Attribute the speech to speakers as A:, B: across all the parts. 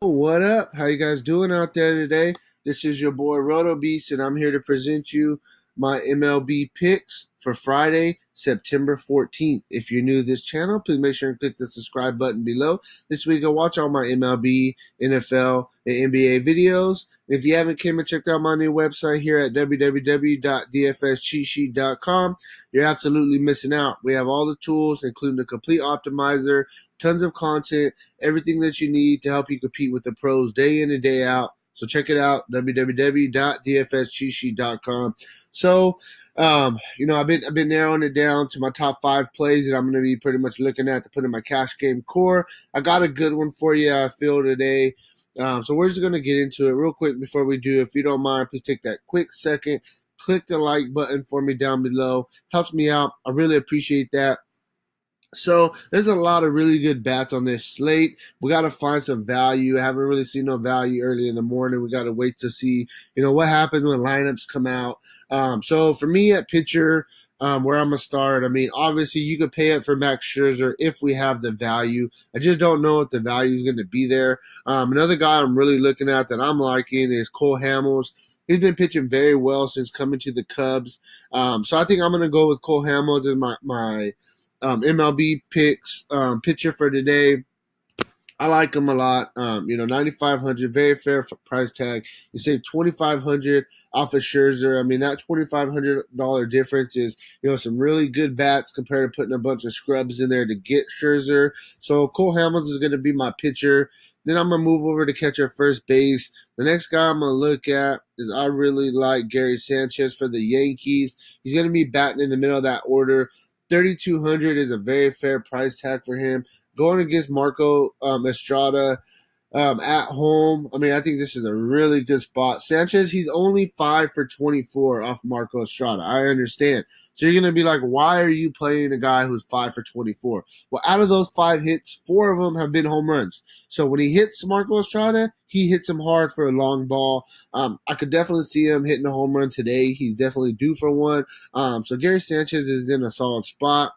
A: What up? How you guys doing out there today? This is your boy Roto Beast, and I'm here to present you my MLB picks for Friday, September 14th. If you're new to this channel, please make sure and click the subscribe button below. This week, I'll watch all my MLB, NFL, and NBA videos. If you haven't came and checked out my new website here at www.dfscheatsheet.com, you're absolutely missing out. We have all the tools, including the complete optimizer, tons of content, everything that you need to help you compete with the pros day in and day out. So check it out, www.dfscheatsheet.com. So, um, you know, I've been I've been narrowing it down to my top five plays that I'm going to be pretty much looking at to put in my cash game core. I got a good one for you. I feel today. Um, so we're just going to get into it real quick before we do. If you don't mind, please take that quick second, click the like button for me down below. Helps me out. I really appreciate that. So there's a lot of really good bats on this slate. We got to find some value. I haven't really seen no value early in the morning. We got to wait to see, you know, what happens when lineups come out. Um, so for me at pitcher, um, where I'm gonna start, I mean, obviously you could pay it for Max Scherzer if we have the value. I just don't know if the value is going to be there. Um, another guy I'm really looking at that I'm liking is Cole Hamels. He's been pitching very well since coming to the Cubs. Um, so I think I'm going to go with Cole Hamels as my my um, MLB picks um, pitcher for today. I like him a lot. Um, you know, ninety five hundred, very fair price tag. You save twenty five hundred off of Scherzer. I mean, that twenty five hundred dollar difference is you know some really good bats compared to putting a bunch of scrubs in there to get Scherzer. So Cole Hamels is going to be my pitcher. Then I'm gonna move over to catcher first base. The next guy I'm gonna look at is I really like Gary Sanchez for the Yankees. He's gonna be batting in the middle of that order. 3200 is a very fair price tag for him. Going against Marco um, Estrada um, at home, I mean, I think this is a really good spot. Sanchez, he's only five for 24 off Marco Estrada. I understand. So you're going to be like, why are you playing a guy who's five for 24? Well, out of those five hits, four of them have been home runs. So when he hits Marco Estrada, he hits him hard for a long ball. Um, I could definitely see him hitting a home run today. He's definitely due for one. Um, so Gary Sanchez is in a solid spot.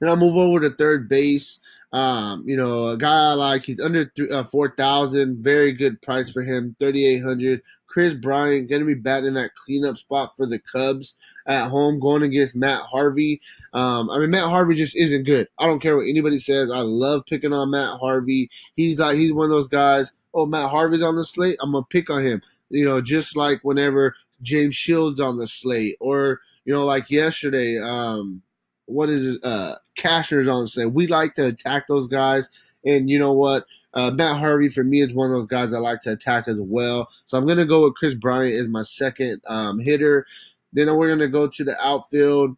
A: Then I'll move over to third base. Um, you know, a guy I like, he's under th- uh, 4,000, very good price for him, 3,800. Kris Bryant going to be batting that cleanup spot for the Cubs at home, going against Matt Harvey. Um, I mean, Matt Harvey just isn't good. I don't care what anybody says. I love picking on Matt Harvey. He's like, he's one of those guys. Oh, Matt Harvey's on the slate. I'm gonna pick on him. You know, just like whenever James Shields on the slate, or you know, like yesterday. Um, what is uh, cashers on say we like to attack those guys, and you know what? Uh, Matt Harvey for me is one of those guys I like to attack as well. So I'm gonna go with Kris Bryant as my second um, hitter. Then we're gonna go to the outfield.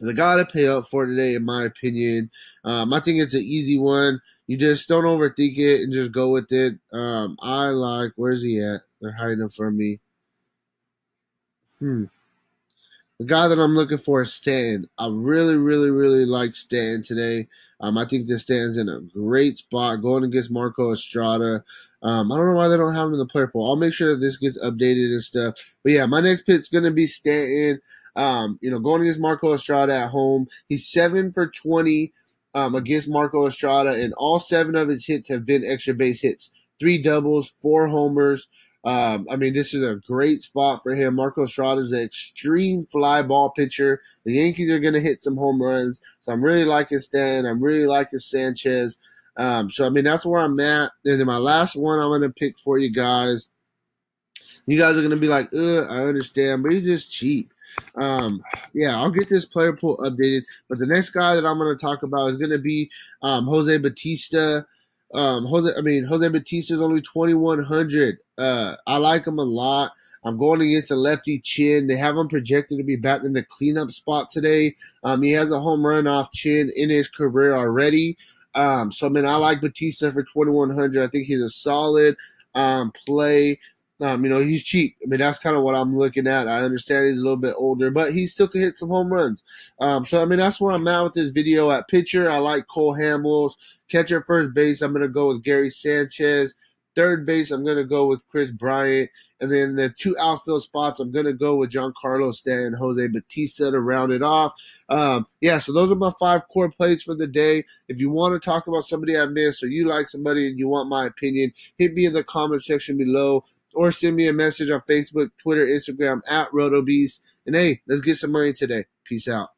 A: The guy to pay up for today, in my opinion, um, I think it's an easy one. You just don't overthink it and just go with it. Um, I like. Where's he at? They're hiding him from me. Hmm. The guy that I'm looking for is Stan. I really, really, really like Stan today. Um, I think this Stan's in a great spot going against Marco Estrada. Um, I don't know why they don't have him in the player pool. I'll make sure that this gets updated and stuff. But yeah, my next pick's gonna be Stanton. Um, you know, going against Marco Estrada at home. He's seven for twenty um, against Marco Estrada, and all seven of his hits have been extra base hits. Three doubles, four homers. Um, I mean, this is a great spot for him. Marco Estrada is an extreme fly ball pitcher. The Yankees are going to hit some home runs. So I'm really liking Stan. I'm really liking Sanchez. Um, so, I mean, that's where I'm at. And then my last one I'm going to pick for you guys. You guys are going to be like, Ugh, I understand, but he's just cheap. Um, yeah, I'll get this player pool updated. But the next guy that I'm going to talk about is going to be um, Jose Bautista. Um, Jose, I mean, Jose Bautista is only 2,100. Uh, I like him a lot. I'm going against a lefty Chen. They have him projected to be back in the cleanup spot today. Um, he has a home run off Chen in his career already. Um, so I mean, I like Bautista for 2,100. I think he's a solid um, play. Um, you know, he's cheap. I mean, that's kind of what I'm looking at. I understand he's a little bit older, but he still can hit some home runs. Um, so, I mean, that's where I'm at with this video. At pitcher, I like Cole Hamels. Catcher first base, I'm going to go with Gary Sanchez. Third base, I'm going to go with Kris Bryant. And then the two outfield spots, I'm going to go with Giancarlo Stanton, and Jose Bautista to round it off. Um, yeah, so those are my five core plays for the day. If you want to talk about somebody I missed or you like somebody and you want my opinion, hit me in the comment section below or send me a message on Facebook, Twitter, Instagram at RotoBeast. And hey, let's get some money today. Peace out.